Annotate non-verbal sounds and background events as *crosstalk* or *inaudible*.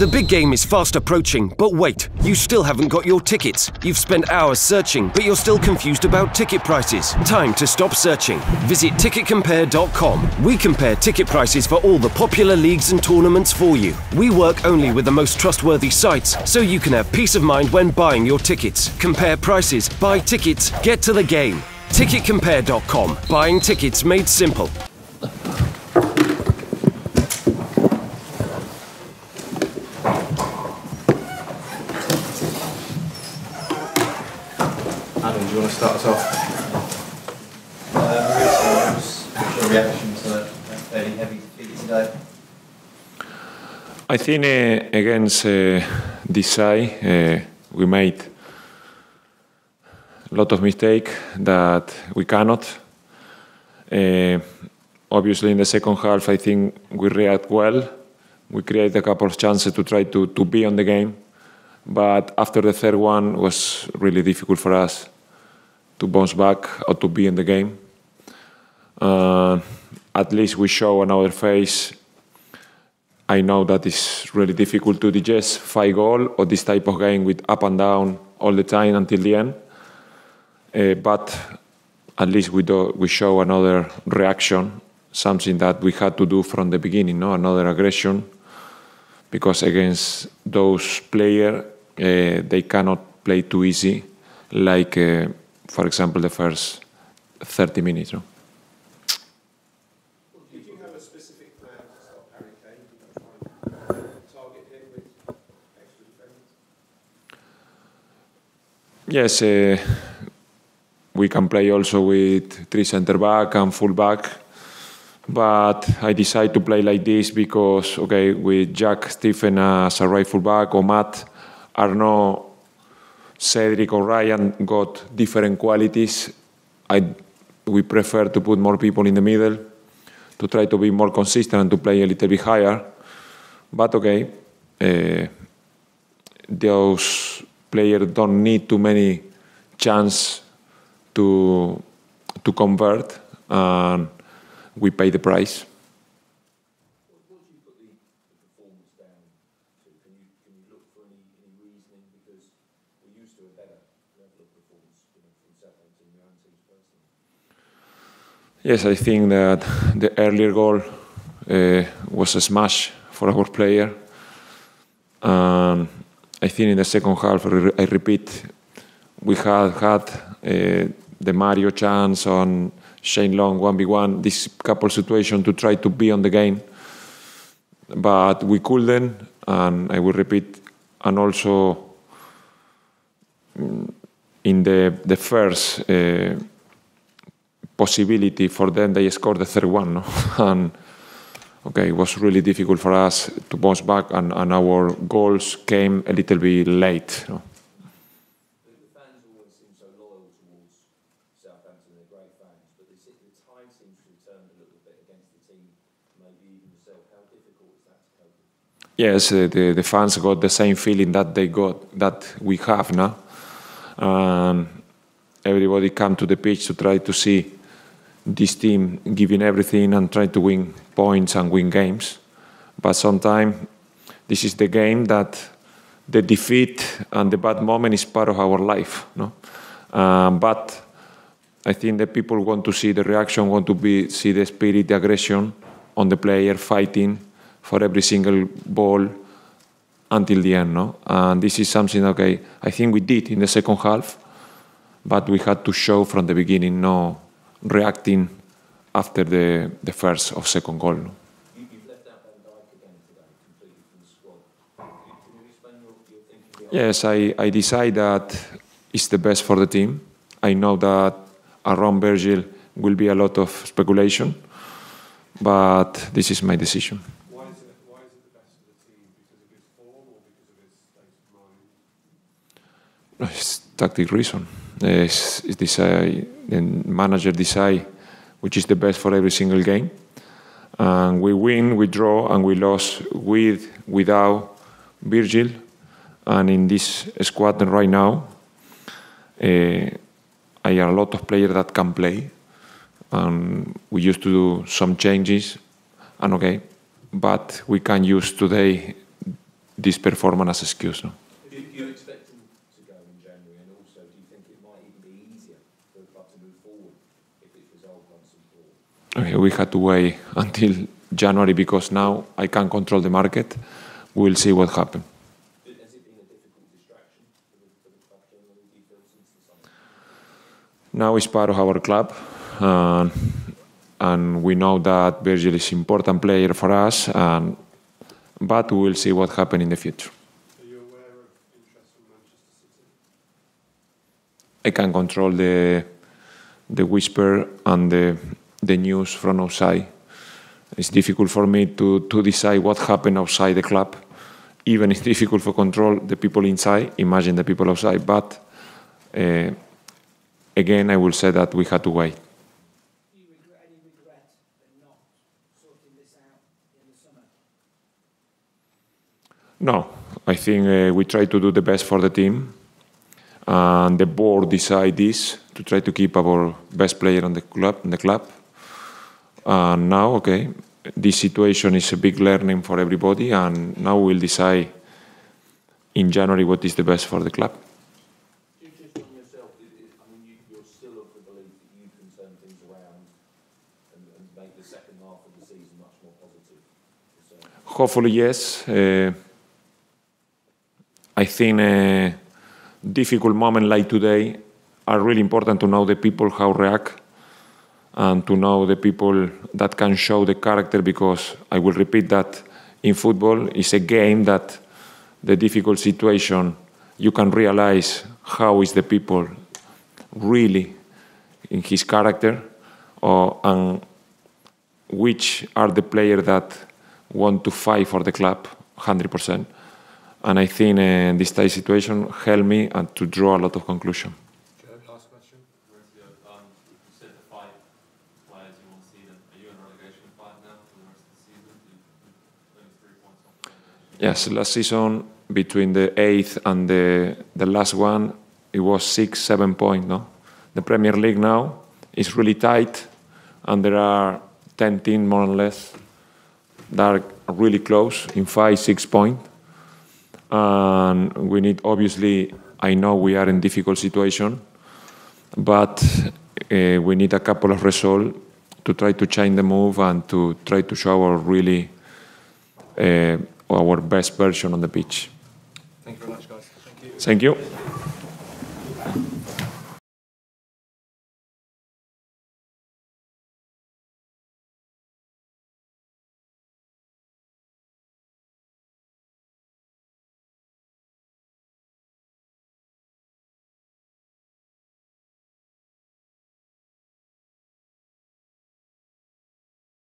The big game is fast approaching, but wait, you still haven't got your tickets. You've spent hours searching, but you're still confused about ticket prices. Time to stop searching. Visit ticketcompare.com. We compare ticket prices for all the popular leagues and tournaments for you. We work only with the most trustworthy sites, so you can have peace of mind when buying your tickets. Compare prices, buy tickets, get to the game. Ticketcompare.com. Buying tickets made simple. Want to start us off? Uh, What's your reaction to a fairly heavy defeat today? I think uh, against uh, Desai, uh, we made a lot of mistake that we cannot. Uh, obviously, in the second half, I think we react well. We create a couple of chances to try to, to be on the game. But after the third one was really difficult for us to bounce back or to be in the game. Uh, at least we show another face I know that it's really difficult to digest five goal or this type of game with up and down all the time until the end. Uh, but at least we do, we show another reaction, something that we had to do from the beginning, no, another aggression, because against those players uh, they cannot play too easy, like uh, for example the first 30 minutes. No? Did you have a specific plan to stop Harry Kane? Did you try and target him with extra defenders? Yes, uh, we can play also with three centre back and full back. But I decided to play like this because, okay, with Jack Stephen as a right full back or Matt, Arno, Cedric or Ryan got different qualities. I, we prefer to put more people in the middle to try to be more consistent and to play a little bit higher. But okay, uh, those players don't need too many chance to to convert, and we pay the price. What, what do you put the, the performance down to? Can you, can you look for any, any reasoning? Because we're used to a better level of performance you know, from Southampton, your own teams. Yes, I think that the earlier goal uh, was a smash for our player. Um, I think in the second half, I repeat, we had had uh, the Mario chance on Shane Long 1v1, this couple situation to try to be on the game. But we couldn't, and I will repeat, and also in the, the first uh, possibility for them, they scored the third one. No? *laughs* and okay, it was really difficult for us to bounce back, and, and our goals came a little bit late. No? Yes, uh, the, the fans got the same feeling that they got that we have now. Um, everybody come to the pitch to try to see this team giving everything and try to win points and win games. But sometimes this is the game that the defeat and the bad moment is part of our life. No? Um, but I think the people want to see the reaction, want to be see the spirit, the aggression on the player fighting for every single ball until the end. No, and this is something okay. I think we did in the second half, but we had to show from the beginning, no reacting after the the first or second goal. No? You, you've left out Van Dijk again today, completely from the squad. Can can you explain your, your thinking behind Yes, I, I decide that it's the best for the team. I know that around Virgil will be a lot of speculation, but this is my decision. Why is it, why is it the best for the team? Because of his form or because of his state of mind? It's tactic reason. It's, it's decide, the manager decide which is the best for every single game. And we win, we draw, and we lose with, without Virgil. And in this squad right now, uh, I have a lot of players that can play. And we used to do some changes, and okay, but we can use today this performance as excuse. No? Do you expect him to go in January, and also do you think it might even be easier for the club to move forward if it's resolved once and for all? Okay, we had to wait until January because now I can't control the market. We'll see what happens. Has it been a difficult distraction for the, for the club generally, do you feel, since the summer? Now he's part of our club, uh, and we know that Virgil is important player for us. And, but we will see what happens in the future. Are you aware of interest from Manchester City? I can control the the whisper and the the news from outside. It's difficult for me to, to decide what happened outside the club. Even it's *laughs* difficult for control the people inside. Imagine the people outside. But uh, again, I will say that we had to wait. No, I think uh, we try to do the best for the team, and the board decide this to try to keep our best player on the club. In the club, and now, okay, this situation is a big learning for everybody, and now we'll decide in January what is the best for the club. Hopefully, yes. Uh, I think a difficult moment like today are really important to know the people how react and to know the people that can show the character because I will repeat that in football it's a game that the difficult situation you can realize how is the people really in his character or and which are the players that want to fight for the club 100%. And I think uh, this type situation helped me and to draw a lot of conclusion. Joe, last question. Mauricio, um, you said the five players you want to see them. Are you in relegation fight now for the rest of the season? You- Only three points off relegation. Yes, last season between the eighth and the, the last one, it was six, seven points. No, the Premier League now is really tight, and there are ten teams more or less that are really close in five, six points. And we need obviously. I know we are in difficult situation, but uh, we need a couple of results to try to change the move and to try to show our really uh, our best version on the pitch. Thank you very much, guys. Thank you. Thank you.